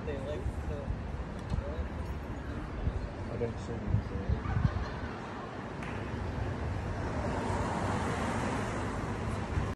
what they like. So, I don't see anything.